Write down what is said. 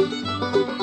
Música